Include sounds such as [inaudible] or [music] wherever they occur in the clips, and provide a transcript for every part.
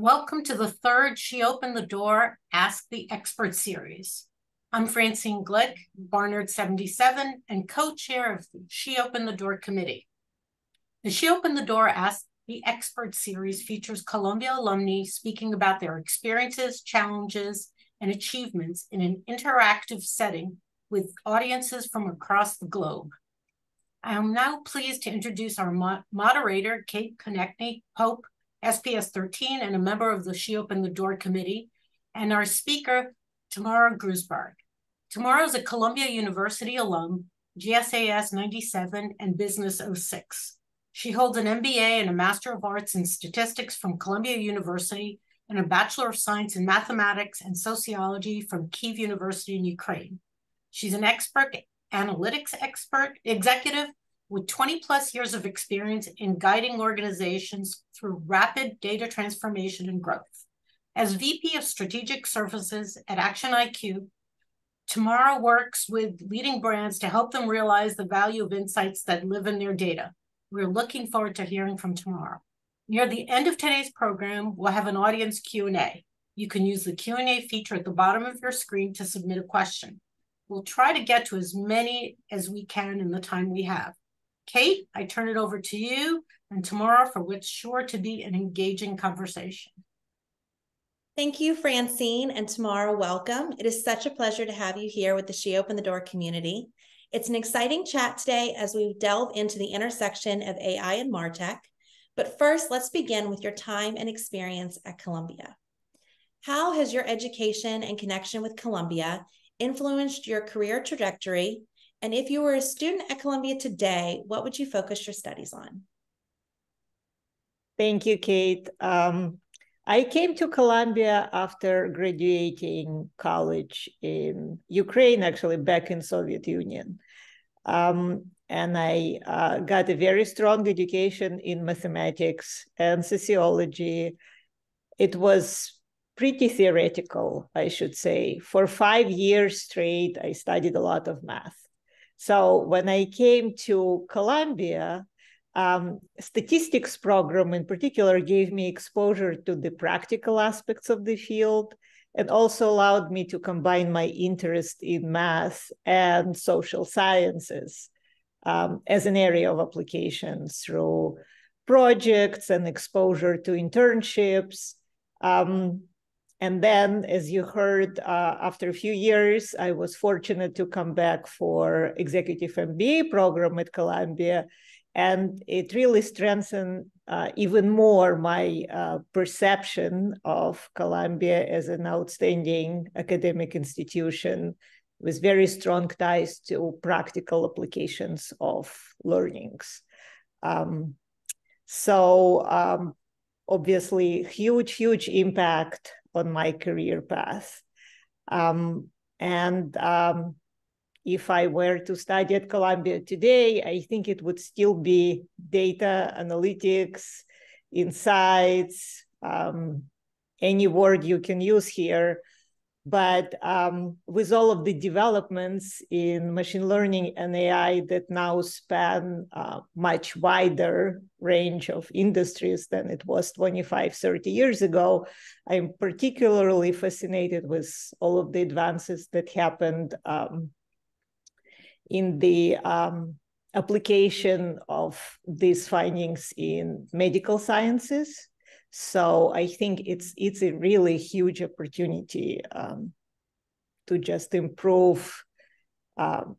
Welcome to the third She Opened the Door Ask the Expert series. I'm Francine Glick, Barnard 77, and co-chair of the She Opened the Door committee. The She Opened the Door Ask the Expert series features Columbia alumni speaking about their experiences, challenges, and achievements in an interactive setting with audiences from across the globe. I am now pleased to introduce our mo moderator, Kate Konechny Pope, SPS 13, and a member of the She Opened the Door committee, and our speaker, Tamara Gruzbarg. Tamara is a Columbia University alum, GSAS 97 and Business 06. She holds an MBA and a Master of Arts in Statistics from Columbia University and a Bachelor of Science in Mathematics and Sociology from Kiev University in Ukraine. She's an expert analytics expert executive with 20 plus years of experience in guiding organizations through rapid data transformation and growth. As VP of Strategic Services at ActionIQ, Tamara works with leading brands to help them realize the value of insights that live in their data. We're looking forward to hearing from Tamara. Near the end of today's program, we'll have an audience Q&A. You can use the Q&A feature at the bottom of your screen to submit a question. We'll try to get to as many as we can in the time we have. Kate, I turn it over to you and Tamara for what's sure to be an engaging conversation. Thank you, Francine, and Tamara, welcome. It is such a pleasure to have you here with the She Opened the Door community. It's an exciting chat today as we delve into the intersection of AI and MarTech. But first, let's begin with your time and experience at Columbia. How has your education and connection with Columbia influenced your career trajectory and if you were a student at Columbia today, what would you focus your studies on? Thank you, Kate. Um, I came to Columbia after graduating college in Ukraine, actually back in Soviet Union. Um, and I uh, got a very strong education in mathematics and sociology. It was pretty theoretical, I should say. For five years straight, I studied a lot of math. So when I came to Columbia, um, statistics program in particular gave me exposure to the practical aspects of the field and also allowed me to combine my interest in math and social sciences um, as an area of application through projects and exposure to internships. Um, and then, as you heard, uh, after a few years, I was fortunate to come back for executive MBA program at Columbia. And it really strengthened uh, even more my uh, perception of Columbia as an outstanding academic institution with very strong ties to practical applications of learnings. Um, so um, obviously huge, huge impact on my career path. Um, and um, if I were to study at Columbia today, I think it would still be data analytics, insights, um, any word you can use here but um, with all of the developments in machine learning and AI that now span a much wider range of industries than it was 25, 30 years ago, I'm particularly fascinated with all of the advances that happened um, in the um, application of these findings in medical sciences so I think it's it's a really huge opportunity um, to just improve, um,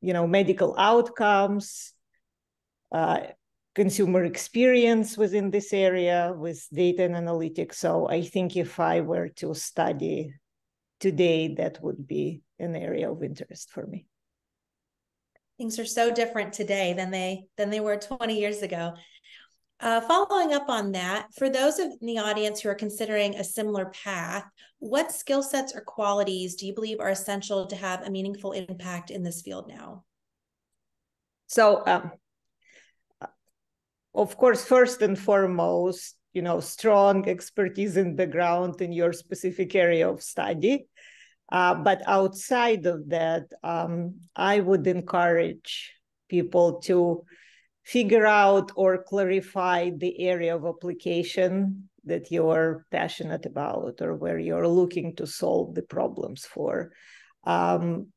you know, medical outcomes, uh, consumer experience within this area with data and analytics. So I think if I were to study today, that would be an area of interest for me. Things are so different today than they than they were 20 years ago. Uh, following up on that, for those in the audience who are considering a similar path, what skill sets or qualities do you believe are essential to have a meaningful impact in this field now? So, um, of course, first and foremost, you know, strong expertise in the ground in your specific area of study. Uh, but outside of that, um, I would encourage people to figure out or clarify the area of application that you're passionate about or where you're looking to solve the problems for. Um,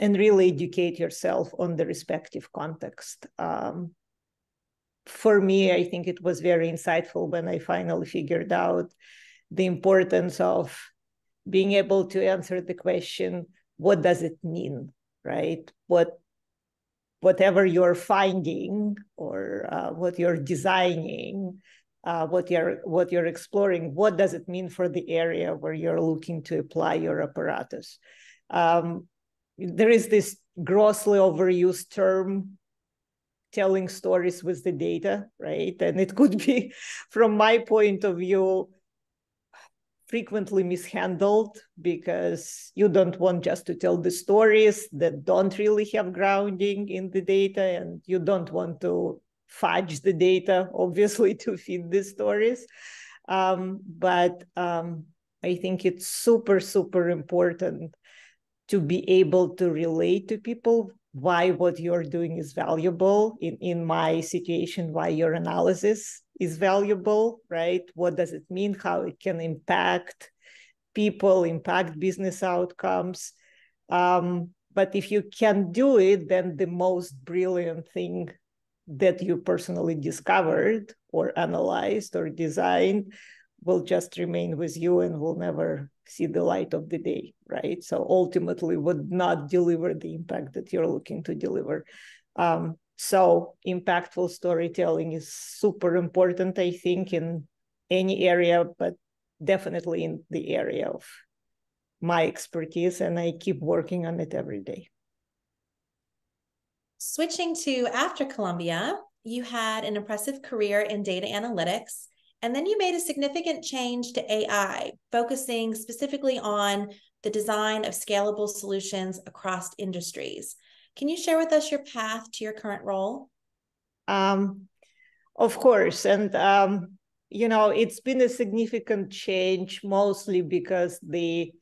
and really educate yourself on the respective context. Um, for me, I think it was very insightful when I finally figured out the importance of being able to answer the question, what does it mean, right? What whatever you're finding or uh, what you're designing, uh, what you're what you're exploring, what does it mean for the area where you're looking to apply your apparatus? Um, there is this grossly overused term telling stories with the data, right? And it could be, [laughs] from my point of view, frequently mishandled because you don't want just to tell the stories that don't really have grounding in the data and you don't want to fudge the data [laughs] obviously to feed the stories. Um, but um, i think it's super super important to be able to relate to people why what you're doing is valuable. In, in my situation why your analysis is valuable right? What does it mean? How it can impact people impact business outcomes. Um, but if you can do it then the most brilliant thing that you personally discovered or analyzed or designed will just remain with you and will never see the light of the day, right? So ultimately would not deliver the impact that you're looking to deliver. Um, so impactful storytelling is super important, I think, in any area, but definitely in the area of my expertise, and I keep working on it every day. Switching to after Columbia, you had an impressive career in data analytics and then you made a significant change to AI, focusing specifically on the design of scalable solutions across industries. Can you share with us your path to your current role? Um, of course. And, um, you know, it's been a significant change, mostly because the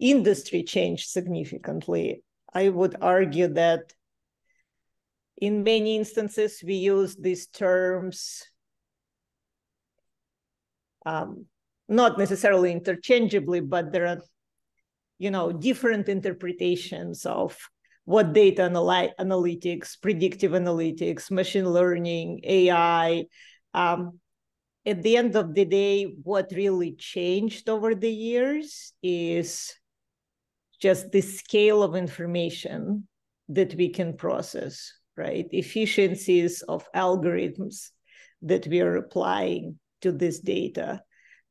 industry changed significantly. I would argue that in many instances, we use these terms um, not necessarily interchangeably, but there are, you know, different interpretations of what data analy- analytics, predictive analytics, machine learning, AI. Um, at the end of the day, what really changed over the years is just the scale of information that we can process, right? Efficiencies of algorithms that we are applying to this data.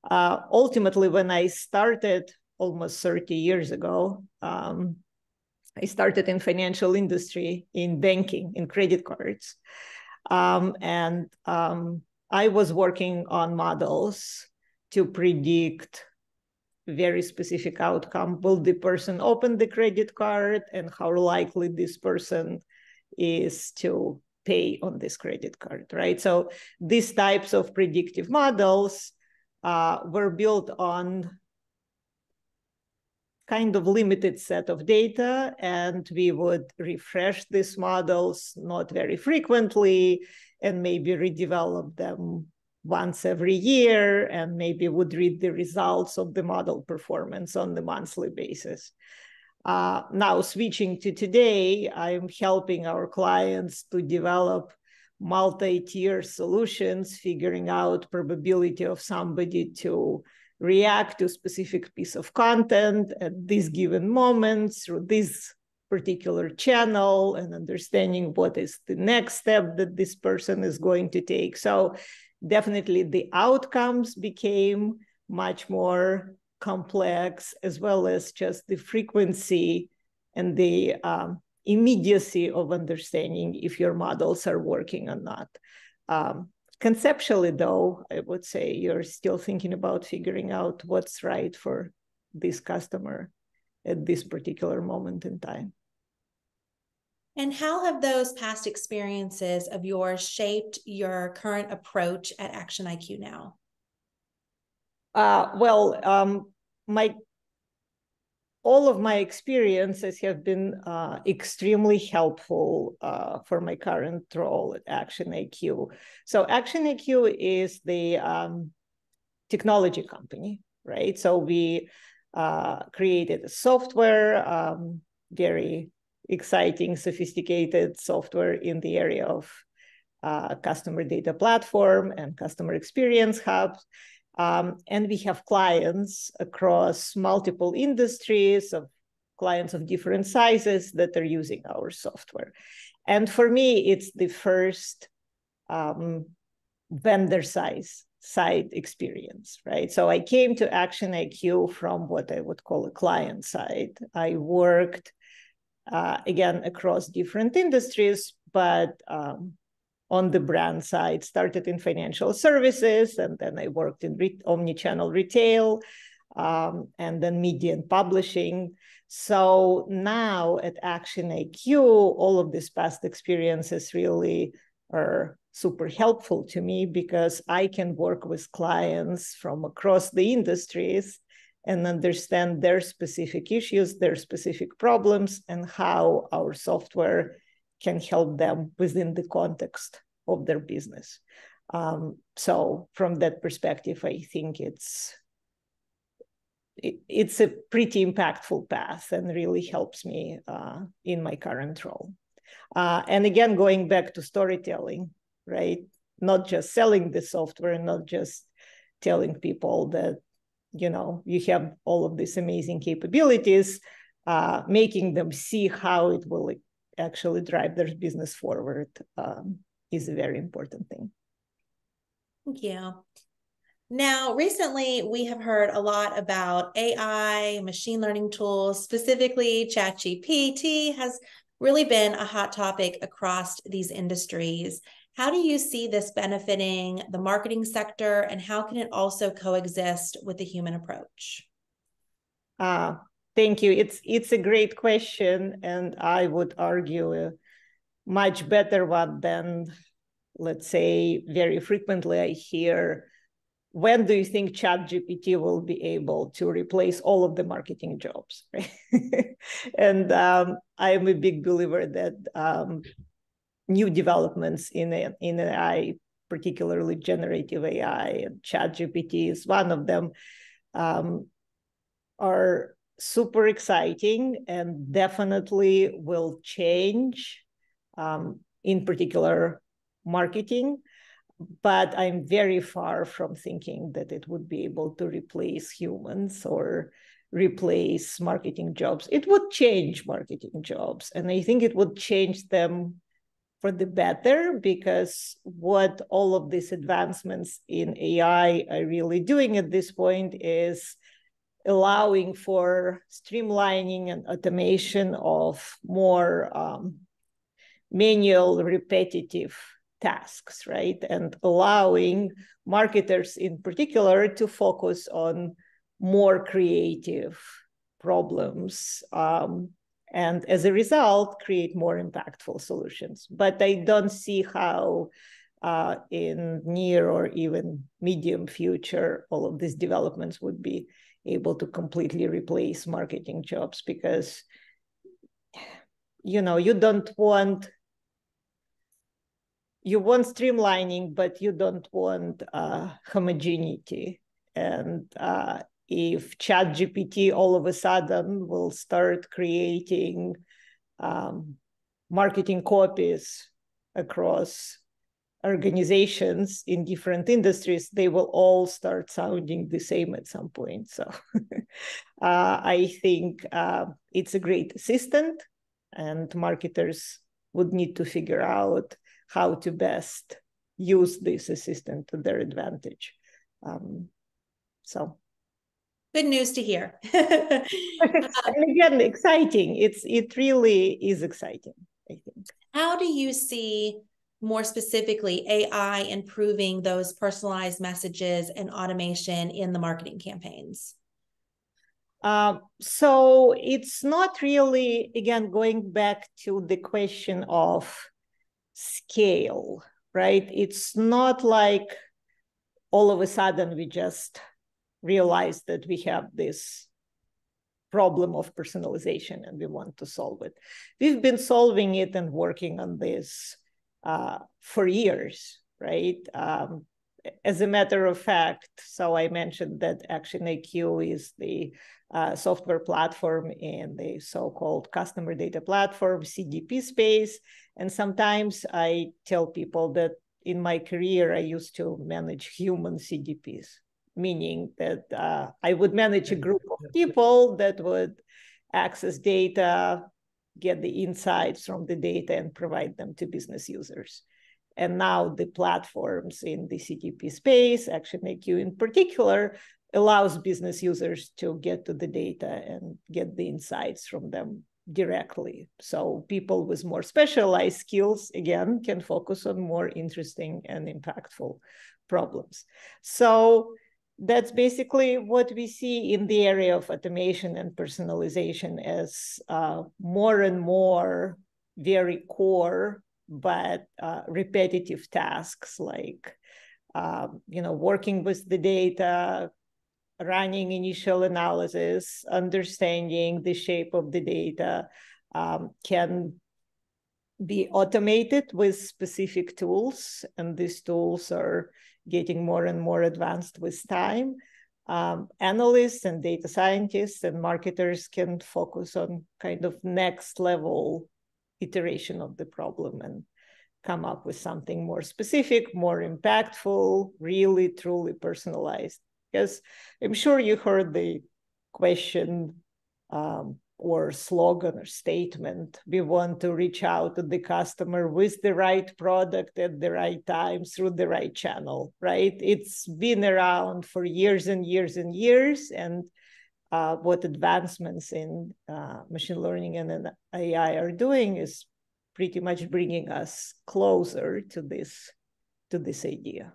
Uh, ultimately, when I started almost 30 years ago, um, I started in financial industry, in banking, in credit cards. Um, and um, I was working on models to predict very specific outcome. Will the person open the credit card and how likely this person is to pay on this credit card, right? So these types of predictive models uh, were built on kind of limited set of data and we would refresh these models not very frequently and maybe redevelop them once every year and maybe would read the results of the model performance on the monthly basis. Uh, now switching to today, I'm helping our clients to develop multi-tier solutions, figuring out probability of somebody to react to specific piece of content at this given moment through this particular channel and understanding what is the next step that this person is going to take. So definitely the outcomes became much more complex, as well as just the frequency and the um, immediacy of understanding if your models are working or not. Um, conceptually, though, I would say you're still thinking about figuring out what's right for this customer at this particular moment in time. And how have those past experiences of yours shaped your current approach at ActionIQ now? Uh, well, um, my all of my experiences have been uh, extremely helpful uh, for my current role at ActionIQ. So ActionIQ is the um, technology company, right? So we uh, created a software, um, very exciting, sophisticated software in the area of uh, customer data platform and customer experience hubs. Um, and we have clients across multiple industries of clients of different sizes that are using our software. And for me, it's the first um, vendor size side experience, right? So I came to ActionIQ from what I would call a client side. I worked uh, again across different industries, but um, on the brand side, started in financial services, and then I worked in re- omni-channel retail, um, and then media and publishing. So now at ActionIQ, all of these past experiences really are super helpful to me because I can work with clients from across the industries and understand their specific issues, their specific problems, and how our software can help them within the context of their business. Um, so from that perspective, I think it's it, it's a pretty impactful path and really helps me uh, in my current role. Uh, and again, going back to storytelling, right? Not just selling the software, not just telling people that you know you have all of these amazing capabilities, uh, making them see how it will actually drive their business forward um, is a very important thing. Thank you. Now, recently we have heard a lot about AI, machine learning tools, specifically ChatGPT has really been a hot topic across these industries. How do you see this benefiting the marketing sector and how can it also coexist with the human approach? Uh, thank you. It's it's a great question and I would argue a much better one than, let's say, very frequently I hear, when do you think ChatGPT will be able to replace all of the marketing jobs? [laughs] And um, I am a big believer that um, new developments in, in AI, particularly generative AI and ChatGPT is one of them, um, are super exciting and definitely will change um, in particular marketing. But I'm very far from thinking that it would be able to replace humans or replace marketing jobs. It would change marketing jobs. And I think it would change them for the better because what all of these advancements in AI are really doing at this point is allowing for streamlining and automation of more um, manual, repetitive tasks, right? And allowing marketers in particular to focus on more creative problems. Um, and as a result, create more impactful solutions. But I don't see how uh, in near or even medium future, all of these developments would be able to completely replace marketing jobs because you know you don't want you want streamlining, but you don't want uh, homogeneity. And uh, if ChatGPT all of a sudden will start creating um, marketing copies across organizations in different industries, they will all start sounding the same at some point. So [laughs] uh, I think uh, it's a great assistant, and marketers would need to figure out how to best use this assistant to their advantage. Um, so good news to hear. [laughs] [laughs] and again, exciting. It's it really is exciting. I think. How do you see more specifically AI improving those personalized messages and automation in the marketing campaigns? Um, so it's not really again going back to the question of scale, right? It's not like all of a sudden we just realize that we have this problem of personalization and we want to solve it. We've been solving it and working on this uh, for years, right? Um, as a matter of fact, so I mentioned that ActionIQ is the uh, software platform in the so-called customer data platform CDP space. And sometimes I tell people that in my career I used to manage human CDPs, meaning that uh, I would manage a group of people that would access data, get the insights from the data, and provide them to business users. And now the platforms in the CDP space, ActionIQ in particular, allows business users to get to the data and get the insights from them directly. So people with more specialized skills, again, can focus on more interesting and impactful problems. So that's basically what we see in the area of automation and personalization as uh, more and more very core but uh, repetitive tasks like um, you know working with the data running initial analysis understanding the shape of the data um, can be automated with specific tools and these tools are getting more and more advanced with time um, analysts and data scientists and marketers can focus on kind of next level iteration of the problem and come up with something more specific, more impactful, really truly personalized. Because I'm sure you heard the question um, or slogan or statement we want to reach out to the customer with the right product at the right time through the right channel right it's been around for years and years and years and uh, what advancements in uh, machine learning and AI are doing is pretty much bringing us closer to this to this idea.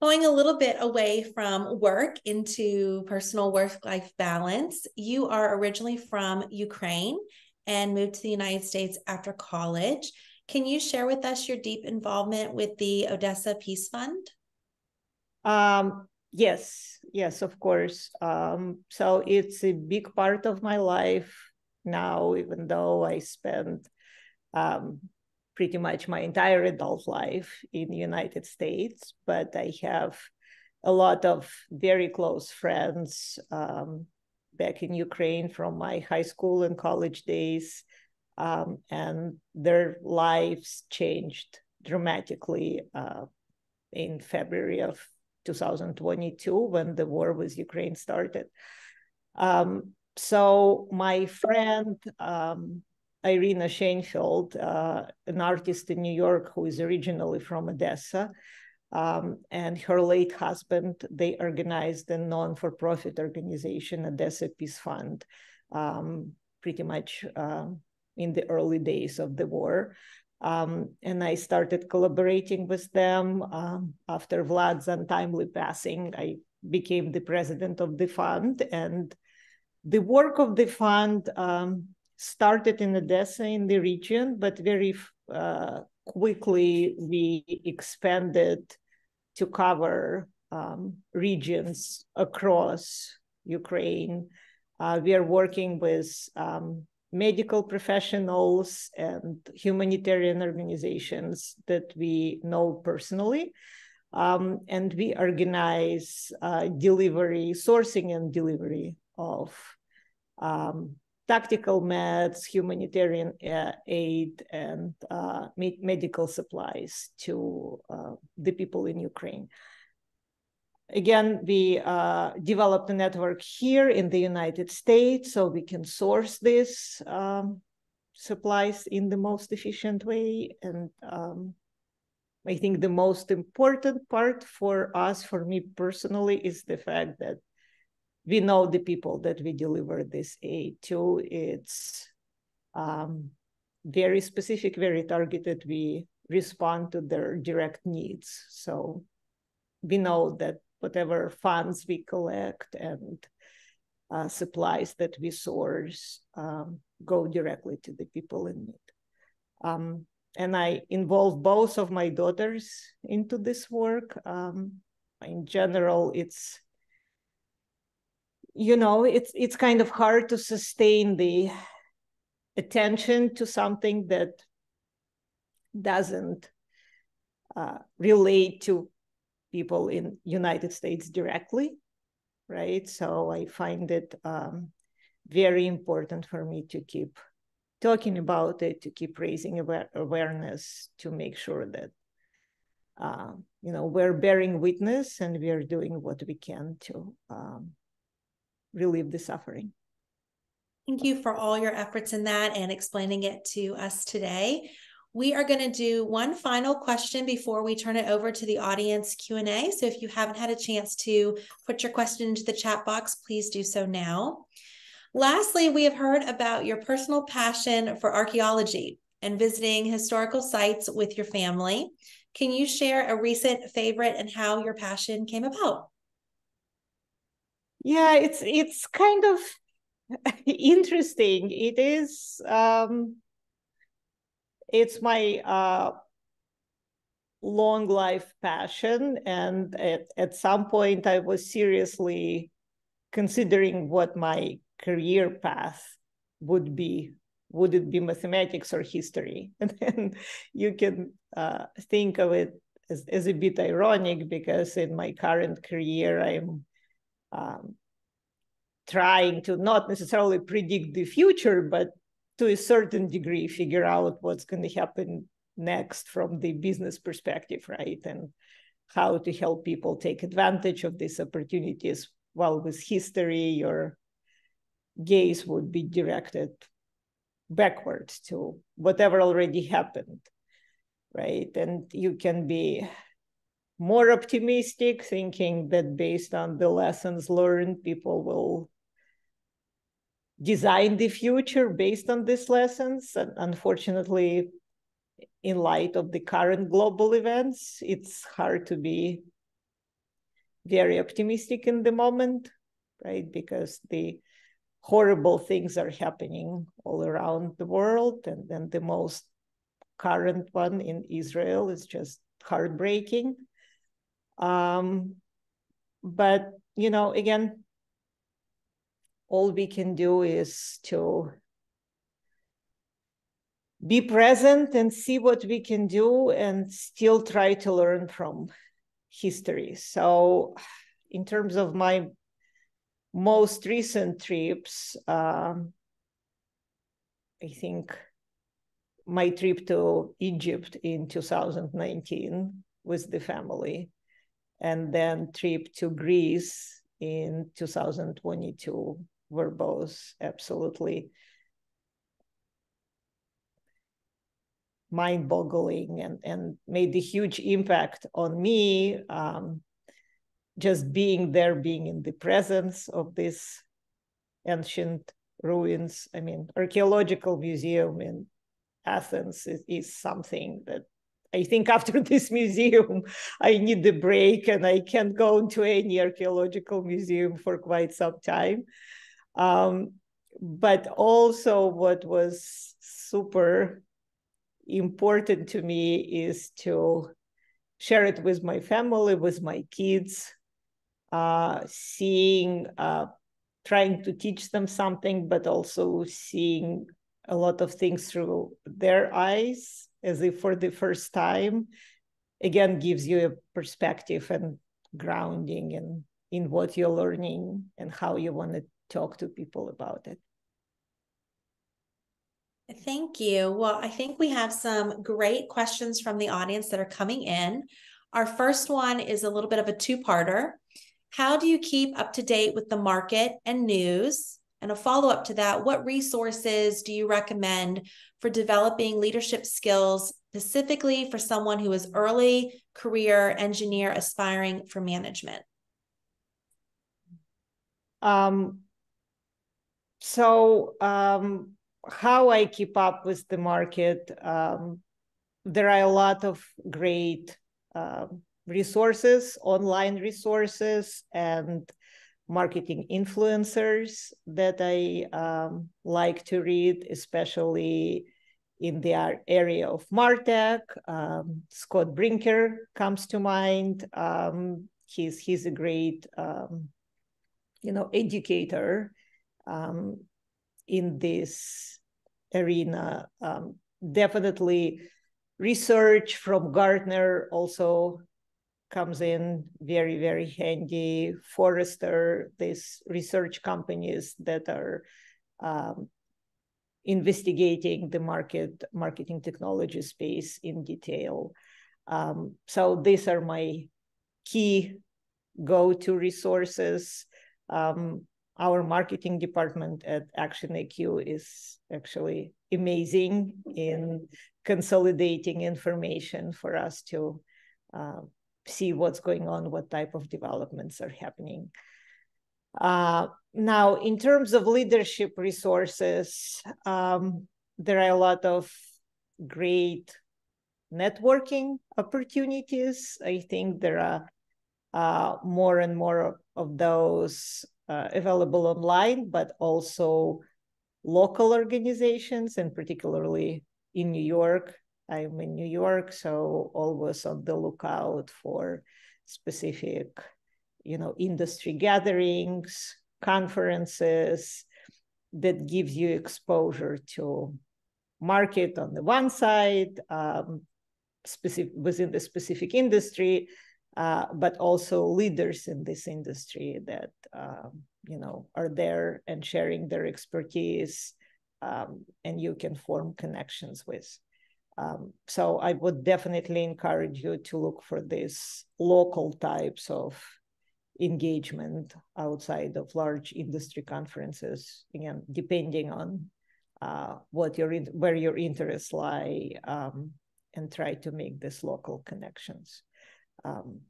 Going a little bit away from work into personal work life balance, you are originally from Ukraine and moved to the United States after college. Can you share with us your deep involvement with the Odessa Peace Fund? Um, Yes, yes, of course. Um, so it's a big part of my life now, even though I spent um, pretty much my entire adult life in the United States, but I have a lot of very close friends um, back in Ukraine from my high school and college days. Um, and their lives changed dramatically uh, in February of 2022 when the war with Ukraine started. Um, so my friend um, Irina Sheinfeld, uh, an artist in New York who is originally from Odessa, um, and her late husband, they organized a non-for-profit organization, Odessa Peace Fund, um, pretty much uh, in the early days of the war. Um, and I started collaborating with them. Um, after Vlad's untimely passing, I became the president of the fund. And the work of the fund um, started in Odessa in the region, but very uh, quickly we expanded to cover um, regions across Ukraine. Uh, we are working with um, medical professionals and humanitarian organizations that we know personally. Um, and we organize uh, delivery, sourcing and delivery of um, tactical meds, humanitarian uh, aid, and uh, medical supplies to uh, the people in Ukraine. Again, we uh, developed a network here in the United States so we can source these um, supplies in the most efficient way. And um, I think the most important part for us, for me personally, is the fact that we know the people that we deliver this aid to. It's um, very specific, very targeted. We respond to their direct needs. So we know that whatever funds we collect and uh, supplies that we source um, go directly to the people in need. Um, and I involve both of my daughters into this work. Um, in general, it's you know it's it's kind of hard to sustain the attention to something that doesn't uh, relate to people in United States directly, right? So I find it um, very important for me to keep talking about it, to keep raising aware awareness, to make sure that uh, you know we're bearing witness and we are doing what we can to um, relieve the suffering. Thank you for all your efforts in that and explaining it to us today. We are going to do one final question before we turn it over to the audience Q&A. So if you haven't had a chance to put your question into the chat box, please do so now. Lastly, we have heard about your personal passion for archaeology and visiting historical sites with your family. Can you share a recent favorite and how your passion came about? Yeah, it's it's kind of [laughs] interesting. It is um it's my uh long life passion and at, at some point I was seriously considering what my career path would be would it be mathematics or history [laughs] and then you can uh, think of it as, as a bit ironic because in my current career i'm um, trying to not necessarily predict the future but to a certain degree figure out what's going to happen next from the business perspective right and how to help people take advantage of these opportunities well with history your gaze would be directed backwards to whatever already happened, right? And you can be more optimistic, thinking that based on the lessons learned, people will design the future based on these lessons. And unfortunately, in light of the current global events, it's hard to be very optimistic in the moment, right? Because the horrible things are happening all around the world. And then the most current one in Israel is just heartbreaking. Um, but, you know, again, all we can do is to be present and see what we can do and still try to learn from history. So, in terms of my most recent trips, um, I think my trip to Egypt in 2019 with the family, and then trip to Greece in 2022 were both absolutely mind-boggling and, and made a huge impact on me um, just being there, being in the presence of these ancient ruins. I mean, archaeological museum in Athens is, is something that I think after [laughs] this museum, I need a break and I can't go into any archaeological museum for quite some time. Um, but also, what was super important to me is to share it with my family, with my kids, uh, seeing, uh, trying to teach them something, but also seeing a lot of things through their eyes as if for the first time, again, gives you a perspective and grounding in, in what you're learning and how you want to talk to people about it. Thank you. Well, I think we have some great questions from the audience that are coming in. Our first one is a little bit of a two parter. How do you keep up to date with the market and news? And a follow up to that, what resources do you recommend for developing leadership skills specifically for someone who is early career engineer aspiring for management? Um, so, um, how I keep up with the market, um, there are a lot of great um, resources, online resources, and marketing influencers that I um, like to read, especially in the area of Martech. Um, Scott Brinker comes to mind. Um, he's he's a great um, you know educator um, in this arena. Um, definitely research from Gartner also comes in very, very handy. Forrester, these research companies that are um, investigating the market marketing technology space in detail. Um, so these are my key go-to resources. Um, our marketing department at ActionIQ is actually amazing in consolidating information for us to uh, see what's going on, what type of developments are happening. Uh, now, in terms of leadership resources, um, there are a lot of great networking opportunities. I think there are uh, more and more of those uh, available online, but also local organizations, and particularly in New York. I'm in New York, so always on the lookout for specific, you know, industry gatherings, conferences that gives you exposure to market on the one side, um, specific within the specific industry, uh, but also leaders in this industry that um, you know are there and sharing their expertise, um, and you can form connections with. Um, so I would definitely encourage you to look for these local types of engagement outside of large industry conferences. Again, depending on uh, what your where your interests lie, um, and try to make these local connections. Um,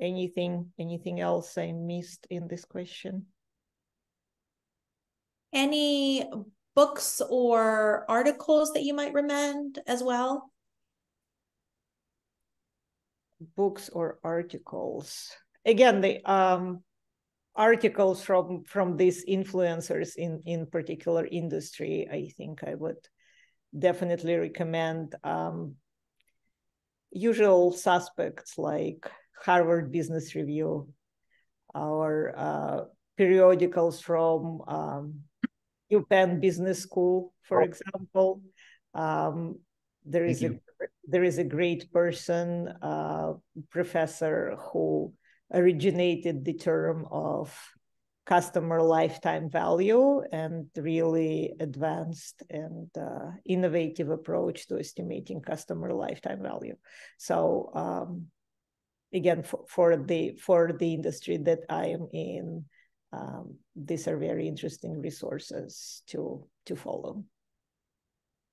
anything anything else I missed in this question? Any books or articles that you might recommend as well? Books or articles. Again, the um, articles from from these influencers in in particular industry. I think I would definitely recommend um, usual suspects like Harvard Business Review, our uh, periodicals from um, UPenn Business School, for oh. example. Um, there is a there is a great person, uh, professor who originated the term of customer lifetime value and really advanced and uh, innovative approach to estimating customer lifetime value. So um, again, for, for the for the industry that I am in, um, these are very interesting resources to to follow.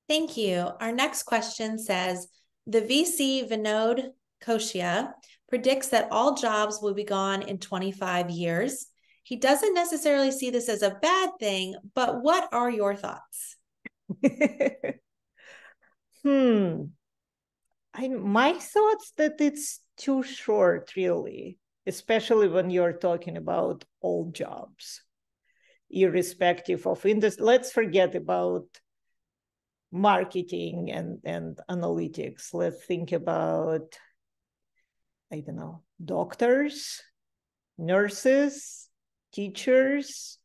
Thank you. Our next question says the VC Vinod Khosla predicts that all jobs will be gone in 25 years. He doesn't necessarily see this as a bad thing, but what are your thoughts? [laughs] hmm. I, my thoughts that it's too short, really, especially when you're talking about old jobs, irrespective of industry. Let's forget about marketing and, and analytics. Let's think about, I don't know, doctors, nurses, teachers.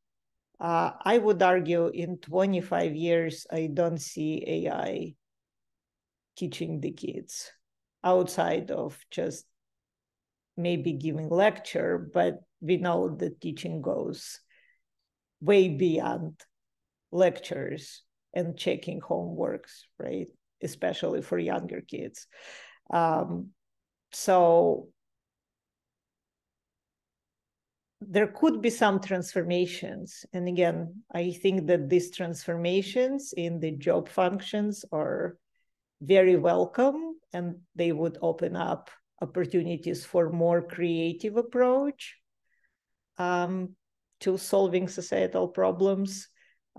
Uh, I would argue in 25 years, I don't see AI teaching the kids outside of just maybe giving lecture, but we know that teaching goes way beyond lectures and checking homeworks, right? Especially for younger kids. Um, so there could be some transformations. And again, I think that these transformations in the job functions are very welcome and they would open up opportunities for more creative approach um, to solving societal problems.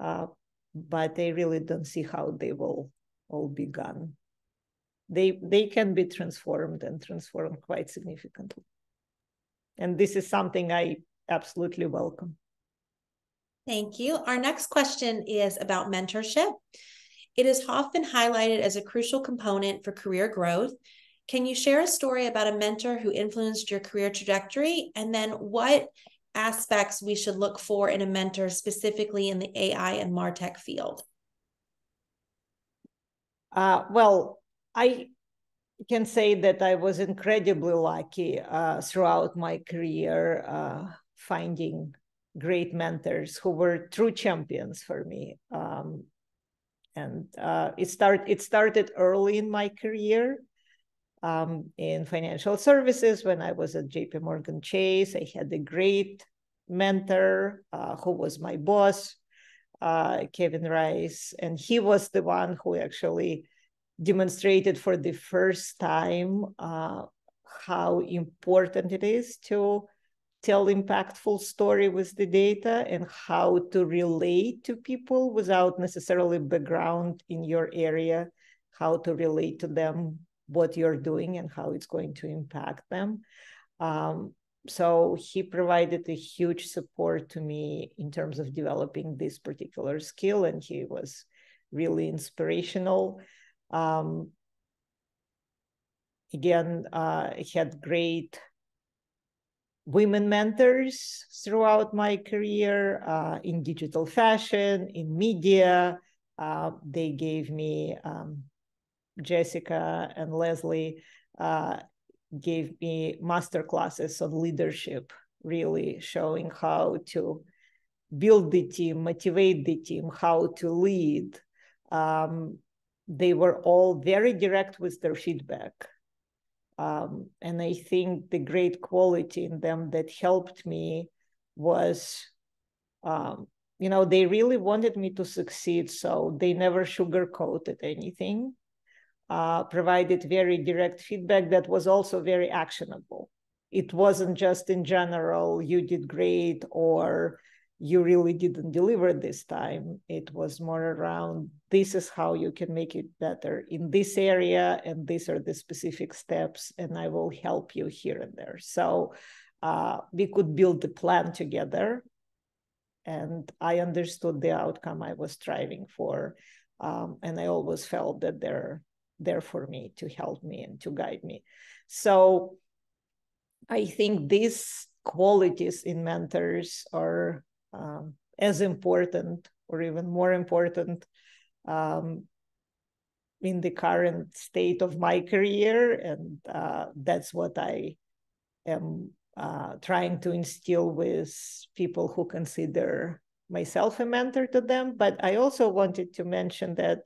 Uh, but I really don't see how they will all be gone. They, they can be transformed and transformed quite significantly. And this is something I absolutely welcome. Thank you. Our next question is about mentorship. It is often highlighted as a crucial component for career growth. Can you share a story about a mentor who influenced your career trajectory? And then what aspects we should look for in a mentor, specifically in the AI and MarTech field? Uh, well, I can say that I was incredibly lucky uh, throughout my career uh, finding great mentors who were true champions for me. Um, and uh, it start it started early in my career um, in financial services when I was at JP Morgan Chase. I had a great mentor uh, who was my boss, uh, Kevin Rice, and he was the one who actually demonstrated for the first time uh, how important it is to tell impactful story with the data and how to relate to people without necessarily background in your area how to relate to them what you're doing and how it's going to impact them um, so he provided a huge support to me in terms of developing this particular skill and he was really inspirational um, again uh, had great women mentors throughout my career uh, in digital fashion, in media. Uh, they gave me, um, Jessica and Leslie uh, gave me master classes on leadership, really showing how to build the team, motivate the team, how to lead. Um, they were all very direct with their feedback. Um, and I think the great quality in them that helped me was, um, you know, they really wanted me to succeed. So they never sugarcoated anything, uh, provided very direct feedback that was also very actionable. It wasn't just in general, you did great, or you really didn't deliver this time. It was more around this is how you can make it better in this area, and these are the specific steps, and I will help you here and there. So uh, we could build the plan together, and I understood the outcome I was striving for, um, and I always felt that they're there for me to help me and to guide me. So I think these qualities in mentors are um, as important or even more important um, in the current state of my career. And uh, that's what I am uh, trying to instill with people who consider myself a mentor to them. But I also wanted to mention that,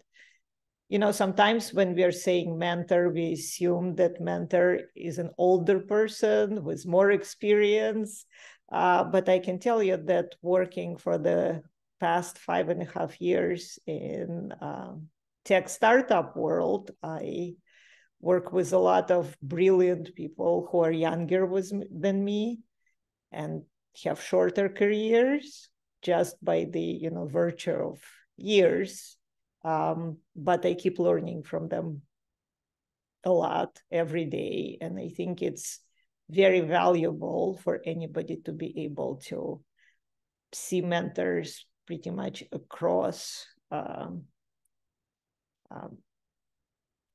you know, sometimes when we are saying mentor, we assume that mentor is an older person with more experience. Uh, but I can tell you that working for the past five and a half years in um, tech startup world, I work with a lot of brilliant people who are younger with, than me and have shorter careers just by the you know virtue of years. Um, but I keep learning from them a lot every day, and I think it's very valuable for anybody to be able to see mentors pretty much across um, um,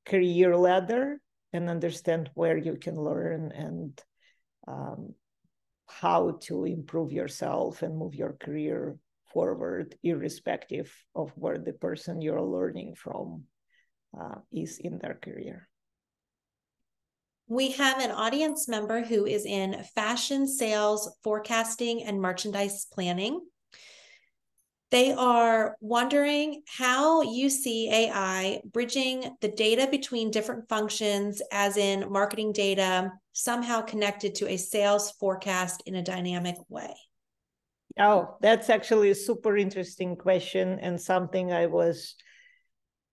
career ladder and understand where you can learn and um, how to improve yourself and move your career forward, irrespective of where the person you're learning from uh, is in their career. We have an audience member who is in fashion sales, forecasting, and merchandise planning. They are wondering how you see AI bridging the data between different functions, as in marketing data, somehow connected to a sales forecast in a dynamic way. Oh, that's actually a super interesting question and something I was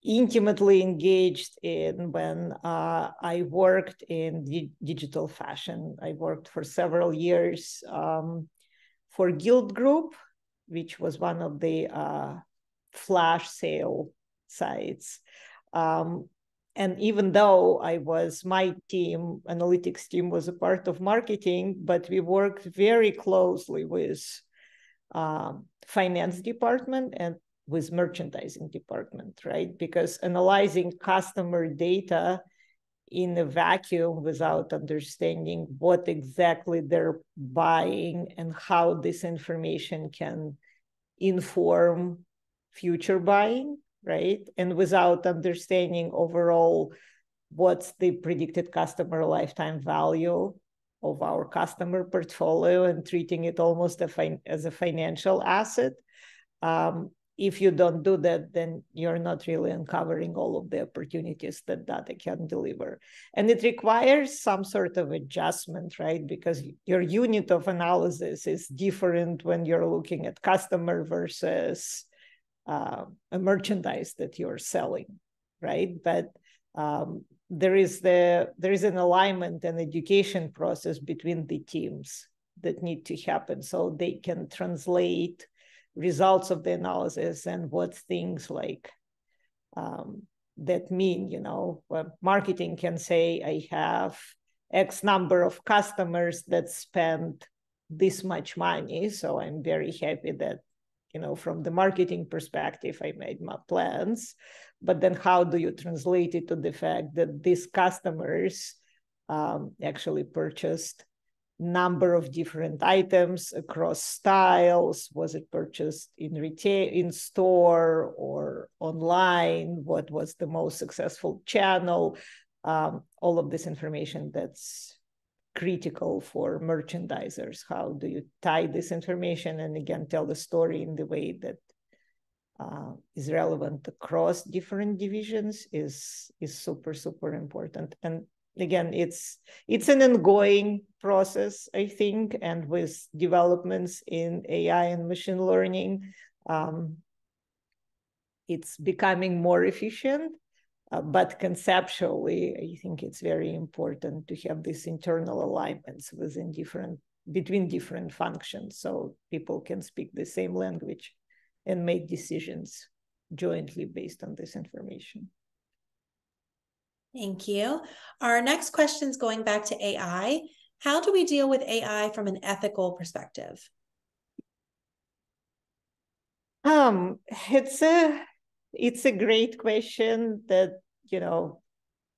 intimately engaged in when uh, I worked in di- digital fashion. I worked for several years um, for Gilt Groupe, which was one of the uh, flash sale sites. Um, and even though I was my team, analytics team was a part of marketing, but we worked very closely with um, finance department and with merchandising department, right? Because analyzing customer data in a vacuum without understanding what exactly they're buying and how this information can inform future buying right? And without understanding overall what's the predicted customer lifetime value of our customer portfolio and treating it almost a as a financial asset. Um, if you don't do that, then you're not really uncovering all of the opportunities that data can deliver. And it requires some sort of adjustment, right? Because your unit of analysis is different when you're looking at customer versus uh, a merchandise that you're selling, right? But um, there is the there is an alignment and education process between the teams that need to happen so they can translate results of the analysis and what things like um, that mean you know marketing can say i have x number of customers that spend this much money so i'm very happy that you know from the marketing perspective i made my plans but then how do you translate it to the fact that these customers um, actually purchased number of different items across styles? Was it purchased in retail in store or online? What was the most successful channel? Um, all of this information that's critical for merchandisers. How do you tie this information and again tell the story in the way that uh, is relevant across different divisions is is super super important. And again it's it's an ongoing process i think and with developments in ai and machine learning um, it's becoming more efficient uh, but conceptually i think it's very important to have these internal alignments within different between different functions so people can speak the same language and make decisions jointly based on this information. Thank you. Our next question is going back to AI. How do we deal with AI from an ethical perspective? Um, it's a it's a great question that you know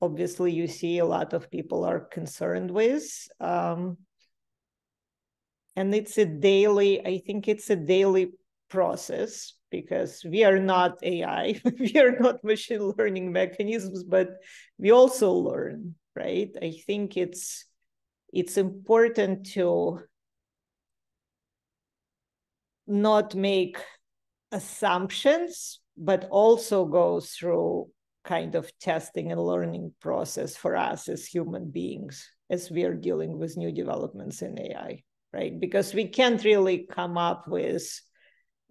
obviously you see a lot of people are concerned with um, and it's a daily i think it's a daily process because we are not AI, [laughs] we are not machine learning mechanisms, but we also learn, right? I think it's it's important to not make assumptions, but also go through kind of testing and learning process for us as human beings as we are dealing with new developments in AI, right? Because we can't really come up with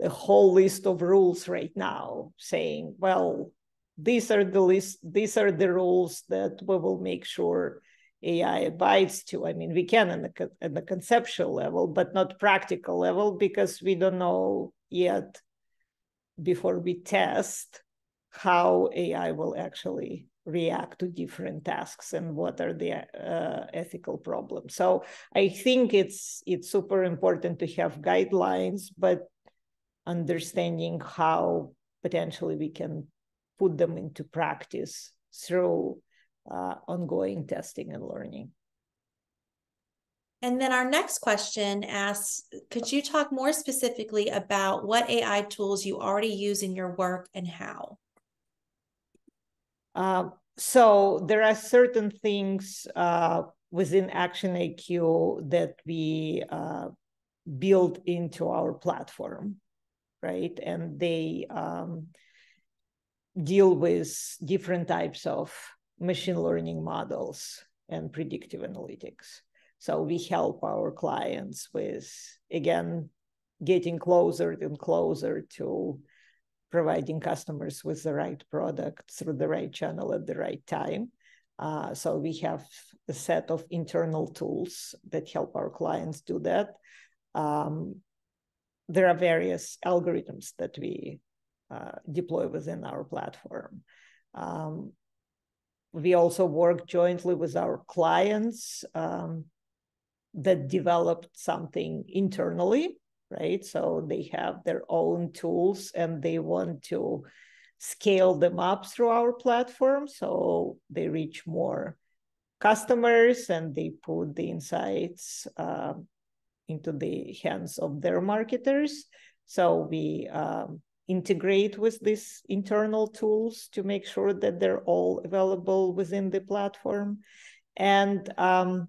a whole list of rules right now saying, well, these are the list, these are the rules that we will make sure AI abides to. I mean, we can at the, at the conceptual level, but not practical level because we don't know yet before we test how AI will actually react to different tasks and what are the uh, ethical problems. So I think it's it's super important to have guidelines, but understanding how potentially we can put them into practice through uh, ongoing testing and learning. And then our next question asks Could you talk more specifically about what AI tools you already use in your work and how? Uh, so, there are certain things uh, within ActionIQ that we uh, build into our platform right? And they um, deal with different types of machine learning models and predictive analytics. So we help our clients with, again, getting closer and closer to providing customers with the right product through the right channel at the right time. Uh, so we have a set of internal tools that help our clients do that. Um, there are various algorithms that we uh, deploy within our platform. Um, we also work jointly with our clients um, that developed something internally, right? So they have their own tools and they want to scale them up through our platform so they reach more customers and they put the insights uh, into the hands of their marketers. So we um, integrate with these internal tools to make sure that they're all available within the platform. And um,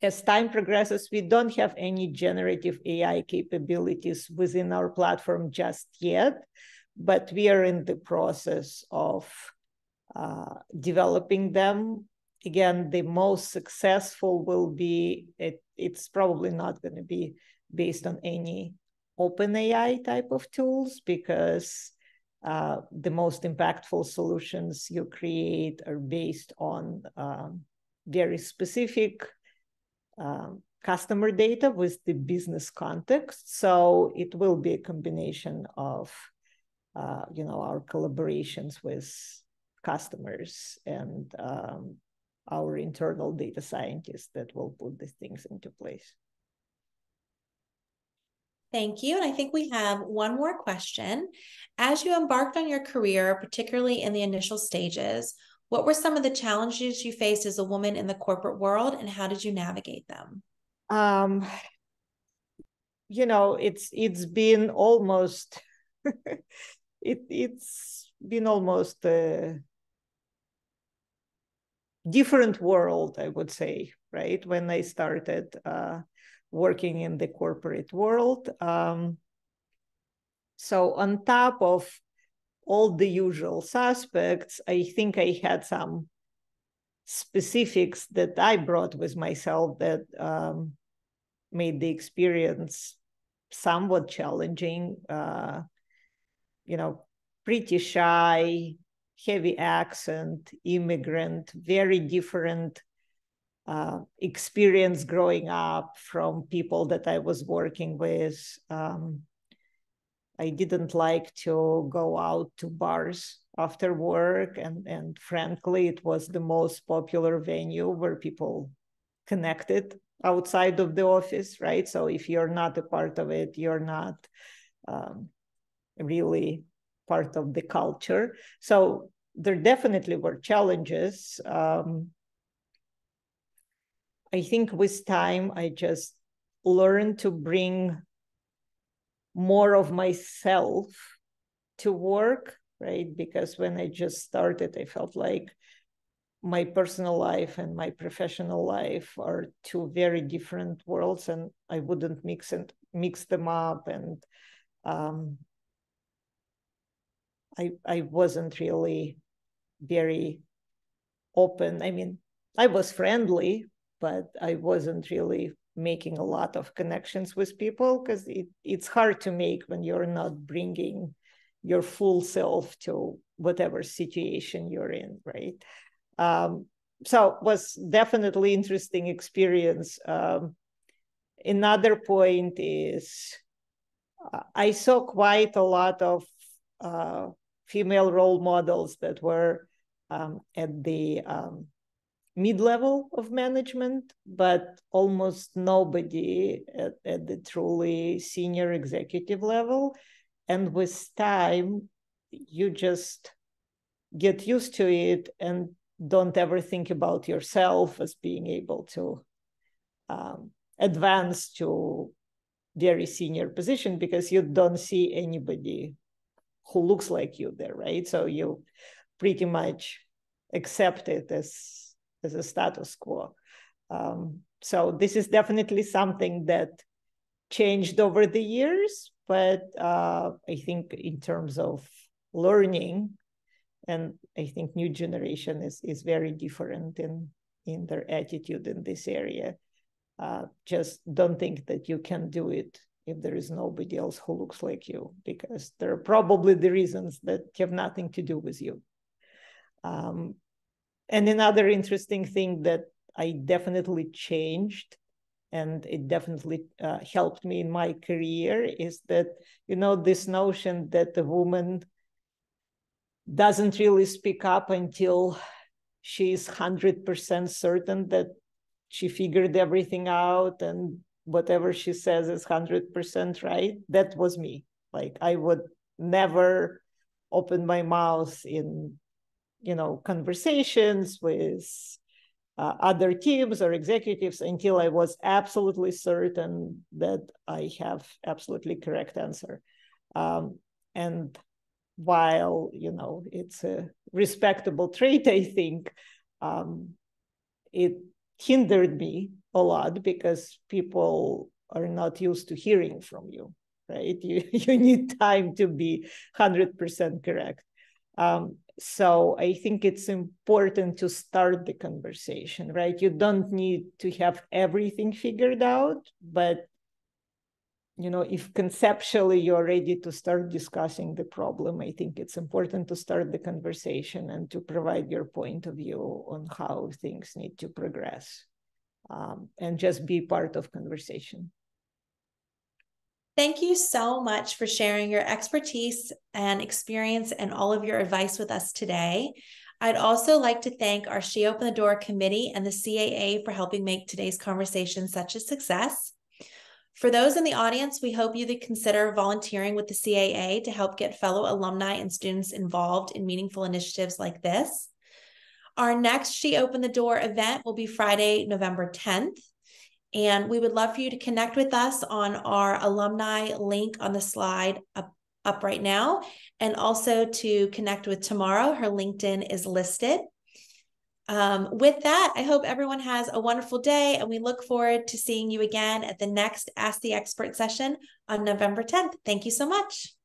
as time progresses, we don't have any generative AI capabilities within our platform just yet, but we are in the process of uh, developing them. Again, the most successful will be, it, it's probably not going to be based on any OpenAI type of tools because uh, the most impactful solutions you create are based on um, very specific um, customer data with the business context. So it will be a combination of, uh, you know, our collaborations with customers and um, our internal data scientists that will put these things into place. Thank you. And I think we have one more question. As you embarked on your career, particularly in the initial stages, what were some of the challenges you faced as a woman in the corporate world and how did you navigate them? Um, you know, it's it's been almost [laughs] it it's been almost a different world, I would say, right? When I started uh, working in the corporate world. Um, so on top of all the usual suspects, I think I had some specifics that I brought with myself that um, made the experience somewhat challenging. Uh, you know, pretty shy, heavy accent, immigrant, very different uh, experience growing up from people that I was working with. Um, I didn't like to go out to bars after work, and and frankly, it was the most popular venue where people connected outside of the office, right? So if you're not a part of it, you're not um, really part of the culture. So there definitely were challenges. Um, I think with time, I just learned to bring more of myself to work, right? Because when I just started, I felt like my personal life and my professional life are two very different worlds, and I wouldn't mix and mix them up. And um, I I wasn't really very open. I mean, I was friendly, but I wasn't really making a lot of connections with people because it, it's hard to make when you're not bringing your full self to whatever situation you're in right um, so was definitely interesting experience um, another point is uh, i saw quite a lot of uh, female role models that were um, at the um, mid-level of management, but almost nobody at, at the truly senior executive level. And with time, you just get used to it and don't ever think about yourself as being able to um, advance to very senior position because you don't see anybody who looks like you there, right? So you pretty much accept it as as a status quo. Um, so this is definitely something that changed over the years, but uh, I think in terms of learning, and I think new generation is is very different in in their attitude in this area. Uh, just don't think that you can do it if there is nobody else who looks like you, because there are probably the reasons that have nothing to do with you. Um, and another interesting thing that I definitely changed and it definitely uh, helped me in my career is that, you know, this notion that a woman doesn't really speak up until she's 100% certain that she figured everything out and whatever she says is 100% right. That was me. Like I would never open my mouth in you know, conversations with uh, other teams or executives until I was absolutely certain that I have absolutely correct answer. Um, and while you know it's a respectable trait, I think um, it hindered me a lot because people are not used to hearing from you, right? [laughs] You you need time to be hundred percent correct. Um, so I think it's important to start the conversation, right? You don't need to have everything figured out, but you know, if conceptually you're ready to start discussing the problem, I think it's important to start the conversation and to provide your point of view on how things need to progress um, and just be part of conversation. Thank you so much for sharing your expertise and experience and all of your advice with us today. I'd also like to thank our She Open the Door committee and the CAA for helping make today's conversation such a success. For those in the audience, we hope you consider volunteering with the CAA to help get fellow alumni and students involved in meaningful initiatives like this. Our next She Opened the Door event will be Friday, November 10th. And we would love for you to connect with us on our alumni link on the slide up, up right now, and also to connect with Tamara. Her LinkedIn is listed. Um, with that, I hope everyone has a wonderful day, and we look forward to seeing you again at the next Ask the Expert session on November 10th. Thank you so much.